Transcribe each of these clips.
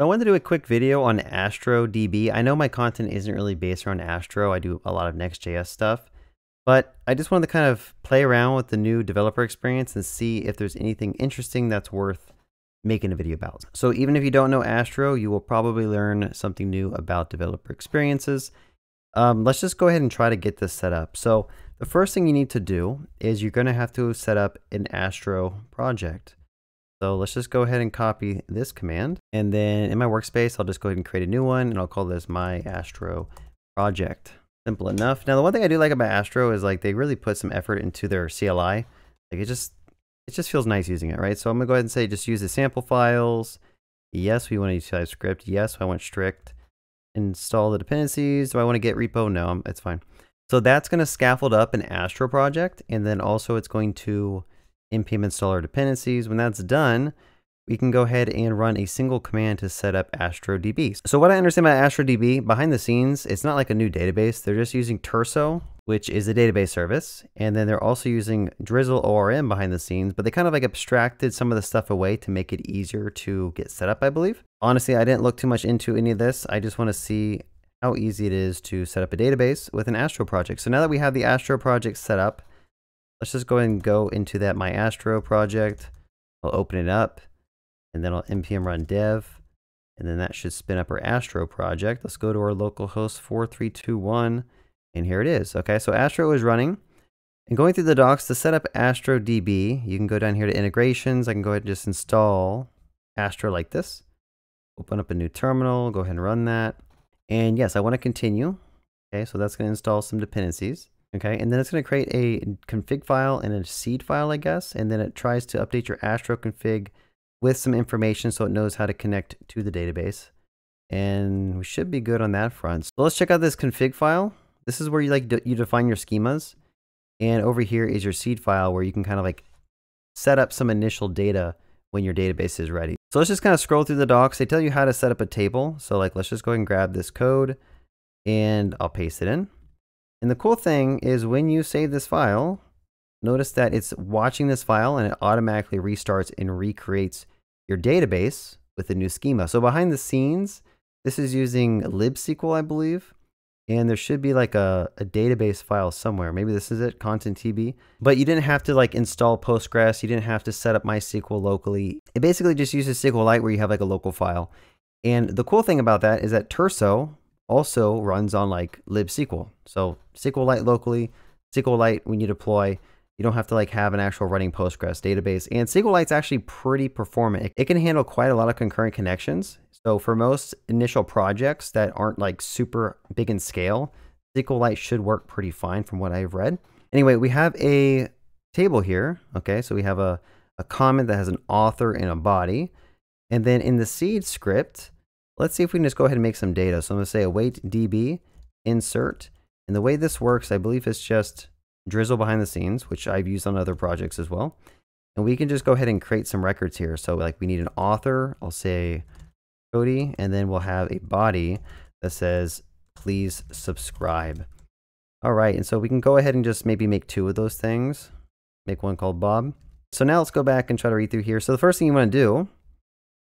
I wanted to do a quick video on AstroDB. I know my content isn't really based around Astro. I do a lot of Next.js stuff. But I just wanted to kind of play around with the new developer experience and see if there's anything interesting that's worth making a video about. So even if you don't know Astro, you will probably learn something new about developer experiences. Um, let's just go ahead and try to get this set up. So the first thing you need to do is you're going to have to set up an Astro project. So let's just go ahead and copy this command. And then in my workspace, I'll just go ahead and create a new one and I'll call this my Astro project. Simple enough. Now, the one thing I do like about Astro is like they really put some effort into their CLI. Like it just, it just feels nice using it, right? So I'm gonna go ahead and say just use the sample files. Yes, we want to use TypeScript. Yes, I want strict. Install the dependencies. Do I want to git repo? No, it's fine. So that's going to scaffold up an Astro project. And then also it's going to npm install our dependencies. When that's done, we can go ahead and run a single command to set up AstroDB. So what I understand about AstroDB, behind the scenes, it's not like a new database. They're just using Turso, which is a database service. And then they're also using Drizzle ORM behind the scenes, but they kind of like abstracted some of the stuff away to make it easier to get set up, I believe. Honestly, I didn't look too much into any of this. I just want to see how easy it is to set up a database with an Astro project. So now that we have the Astro project set up, let's just go ahead and go into that My Astro project. I'll open it up and then I'll npm run dev. And then that should spin up our Astro project. Let's go to our localhost 4321 and here it is. Okay, so Astro is running. And going through the docs to set up Astro DB, you can go down here to integrations. I can go ahead and just install Astro like this. Open up a new terminal, go ahead and run that. And yes, I want to continue. Okay, so that's going to install some dependencies. Okay, and then it's going to create a config file and a seed file, I guess. And then it tries to update your Astro config with some information so it knows how to connect to the database. And we should be good on that front. So let's check out this config file. This is where you like you define your schemas. And over here is your seed file where you can kind of like set up some initial data when your database is ready. So let's just kind of scroll through the docs. They tell you how to set up a table. So like, let's just go ahead and grab this code and I'll paste it in. And the cool thing is when you save this file, notice that it's watching this file and it automatically restarts and recreates your database with a new schema. So behind the scenes, this is using libsql, I believe. And there should be like a, a database file somewhere. Maybe this is it, content.db. But you didn't have to like install Postgres. You didn't have to set up MySQL locally. It basically just uses SQLite where you have like a local file. And the cool thing about that is that Turso also runs on like libsql. So SQLite locally, SQLite when you deploy, you don't have to like have an actual running Postgres database. And SQLite's actually pretty performant. It can handle quite a lot of concurrent connections. So for most initial projects that aren't like super big in scale, SQLite should work pretty fine from what I've read. Anyway, we have a table here. Okay, so we have a, a comment that has an author and a body. And then in the seed script, let's see if we can just go ahead and make some data. So I'm going to say await db, insert. And the way this works, I believe it's just drizzle behind the scenes, which I've used on other projects as well. And we can just go ahead and create some records here. So like we need an author. I'll say Cody, and then we'll have a body that says, please subscribe. All right, and so we can go ahead and just maybe make two of those things. Make one called Bob. So now let's go back and try to read through here. So the first thing you want to do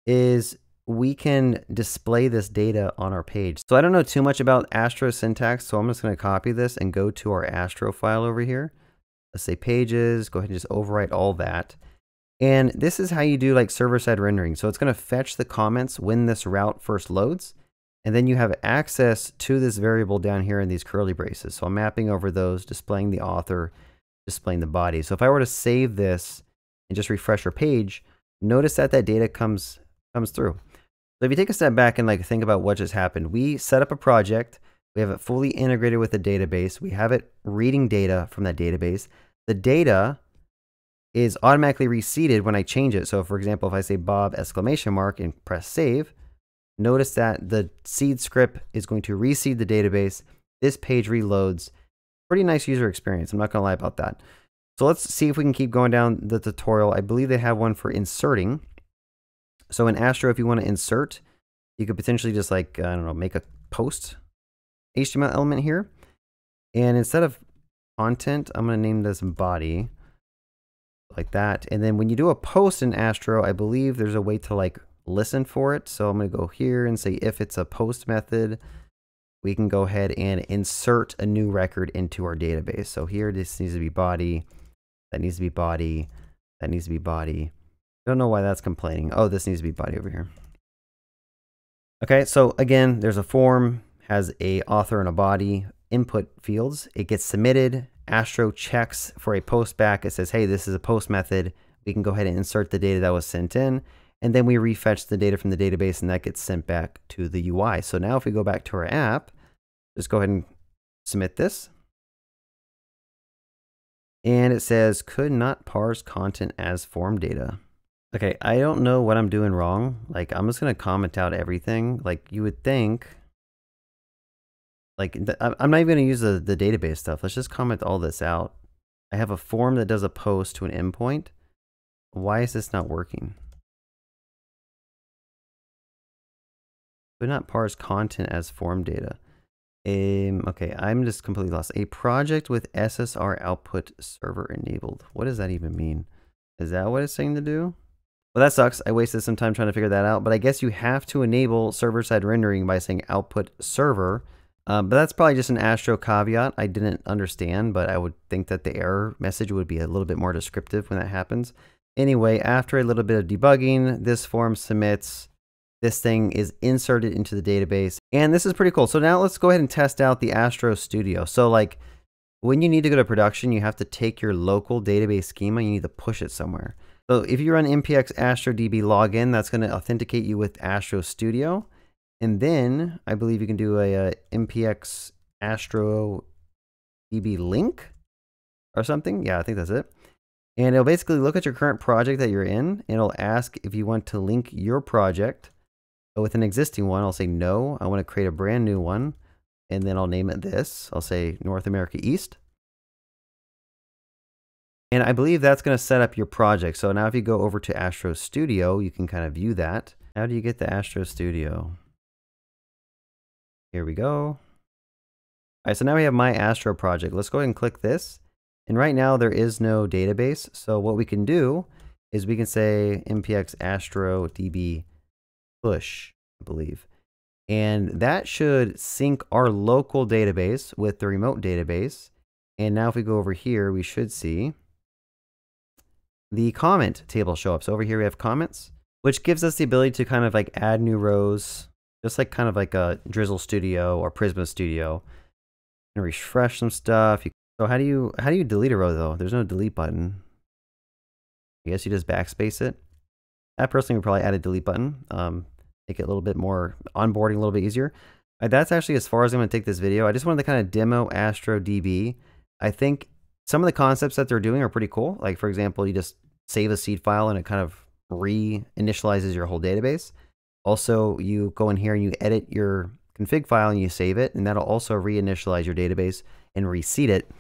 is we can display this data on our page. So I don't know too much about Astro syntax, so I'm just going to copy this and go to our Astro file over here. Let's say pages, go ahead and just overwrite all that. And this is how you do like server-side rendering. So it's going to fetch the comments when this route first loads. And then you have access to this variable down here in these curly braces. So I'm mapping over those, displaying the author, displaying the body. So if I were to save this and just refresh our page, notice that that data comes, comes through. So if you take a step back and like think about what just happened, we set up a project, we have it fully integrated with the database, we have it reading data from that database. The data is automatically reseeded when I change it. So for example, if I say Bob exclamation mark and press save, notice that the seed script is going to reseed the database. This page reloads. Pretty nice user experience. I'm not going to lie about that. So let's see if we can keep going down the tutorial. I believe they have one for inserting. So in Astro, if you want to insert, you could potentially just like, I don't know, make a post HTML element here. And instead of content, I'm going to name this body like that. And then when you do a post in Astro, I believe there's a way to like listen for it. So I'm going to go here and say if it's a post method, we can go ahead and insert a new record into our database. So here this needs to be body, that needs to be body, that needs to be body. Don't know why that's complaining. Oh, this needs to be body over here. Okay, so again, there's a form, has a author and a body input fields. It gets submitted. Astro checks for a post back. It says, hey, this is a post method. We can go ahead and insert the data that was sent in. And then we refetch the data from the database and that gets sent back to the UI. So now if we go back to our app, just go ahead and submit this. And it says, could not parse content as form data. Okay, I don't know what I'm doing wrong. Like, I'm just going to comment out everything. Like, you would think, like, I'm not even going to use the, the database stuff. Let's just comment all this out. I have a form that does a post to an endpoint. Why is this not working? Could not parse content as form data. Um, okay, I'm just completely lost. A project with SSR output server enabled. What does that even mean? Is that what it's saying to do? Well, that sucks. I wasted some time trying to figure that out, but I guess you have to enable server-side rendering by saying output server. Um, but that's probably just an Astro caveat I didn't understand, but I would think that the error message would be a little bit more descriptive when that happens. Anyway, after a little bit of debugging, this form submits this thing is inserted into the database. And this is pretty cool. So now let's go ahead and test out the Astro Studio. So like when you need to go to production, you have to take your local database schema, you need to push it somewhere. So if you run npx Astro DB login, that's going to authenticate you with Astro Studio. And then I believe you can do a, a npx Astro DB link or something. Yeah, I think that's it. And it'll basically look at your current project that you're in, and it'll ask if you want to link your project with an existing one, I'll say no, I want to create a brand new one. And then I'll name it this. I'll say North America East. And I believe that's going to set up your project. So now if you go over to Astro Studio, you can kind of view that. How do you get the Astro Studio? Here we go. All right, so now we have my Astro project. Let's go ahead and click this. And right now there is no database. So what we can do is we can say npx astro db push, I believe. And that should sync our local database with the remote database. And now if we go over here, we should see the comment table show up. So over here we have comments, which gives us the ability to kind of like add new rows, just like kind of like a Drizzle Studio or Prisma Studio. And refresh some stuff. So how do you how do you delete a row though? There's no delete button. I guess you just backspace it. I personally would probably add a delete button. Um, make it a little bit more onboarding a little bit easier. Uh, that's actually as far as I'm going to take this video. I just wanted to kind of demo Astro DB. I think some of the concepts that they're doing are pretty cool. Like for example, you just save a seed file and it kind of re-initializes your whole database. Also, you go in here and you edit your config file and you save it, and that'll also reinitialize your database and reseed it.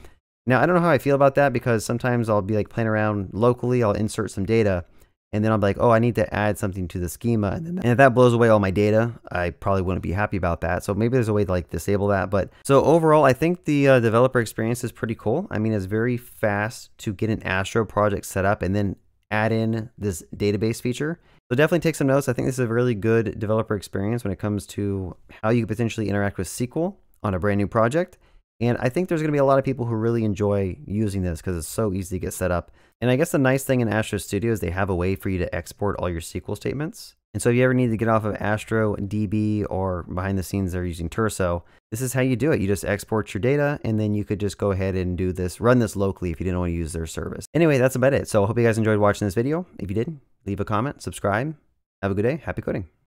Now, I don't know how I feel about that because sometimes I'll be like playing around locally, I'll insert some data, and then I'm like, oh, I need to add something to the schema. And, then, and if that blows away all my data, I probably wouldn't be happy about that. So maybe there's a way to like disable that. But so overall, I think the uh, developer experience is pretty cool. I mean, it's very fast to get an Astro project set up and then add in this database feature. So definitely take some notes. I think this is a really good developer experience when it comes to how you could potentially interact with SQL on a brand new project. And I think there's going to be a lot of people who really enjoy using this because it's so easy to get set up. And I guess the nice thing in Astro Studio is they have a way for you to export all your SQL statements. And so if you ever need to get off of Astro DB or behind the scenes they're using Turso, this is how you do it. You just export your data and then you could just go ahead and do this, run this locally if you didn't want to use their service. Anyway, that's about it. So I hope you guys enjoyed watching this video. If you did, leave a comment, subscribe. Have a good day. Happy coding.